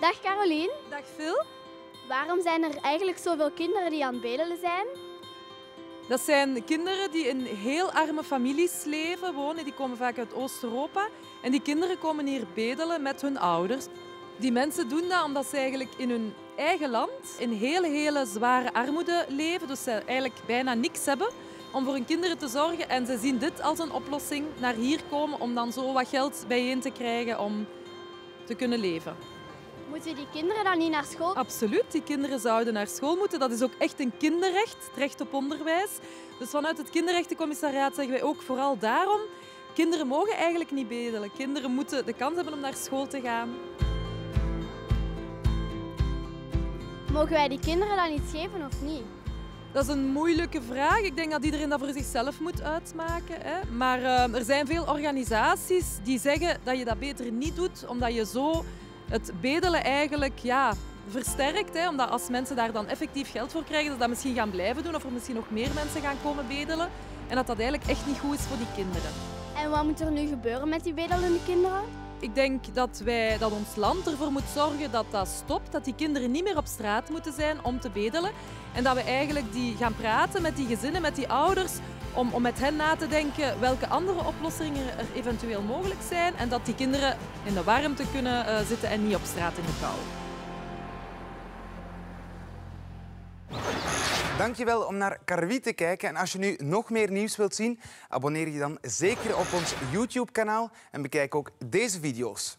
Dag Carolien. Dag Phil. Waarom zijn er eigenlijk zoveel kinderen die aan het bedelen zijn? Dat zijn kinderen die in heel arme families leven, wonen. Die komen vaak uit Oost-Europa. En die kinderen komen hier bedelen met hun ouders. Die mensen doen dat omdat ze eigenlijk in hun eigen land in hele, hele zware armoede leven. Dus ze eigenlijk bijna niks hebben om voor hun kinderen te zorgen. En ze zien dit als een oplossing, naar hier komen om dan zo wat geld bijeen te krijgen om te kunnen leven. Moeten die kinderen dan niet naar school? Absoluut, die kinderen zouden naar school moeten. Dat is ook echt een kinderrecht, het recht op onderwijs. Dus vanuit het kinderrechtencommissariaat zeggen wij ook vooral daarom, kinderen mogen eigenlijk niet bedelen. Kinderen moeten de kans hebben om naar school te gaan. Mogen wij die kinderen dan iets geven of niet? Dat is een moeilijke vraag. Ik denk dat iedereen dat voor zichzelf moet uitmaken. Hè. Maar uh, er zijn veel organisaties die zeggen dat je dat beter niet doet, omdat je zo het bedelen eigenlijk ja, versterkt. Hè, omdat als mensen daar dan effectief geld voor krijgen, dat dat misschien gaan blijven doen of er misschien nog meer mensen gaan komen bedelen. En dat dat eigenlijk echt niet goed is voor die kinderen. En wat moet er nu gebeuren met die bedelende kinderen? Ik denk dat, wij, dat ons land ervoor moet zorgen dat dat stopt. Dat die kinderen niet meer op straat moeten zijn om te bedelen. En dat we eigenlijk die gaan praten met die gezinnen, met die ouders. Om, om met hen na te denken welke andere oplossingen er eventueel mogelijk zijn. En dat die kinderen in de warmte kunnen uh, zitten en niet op straat in de kou. Dankjewel om naar Karwie te kijken. En als je nu nog meer nieuws wilt zien, abonneer je dan zeker op ons YouTube-kanaal en bekijk ook deze video's.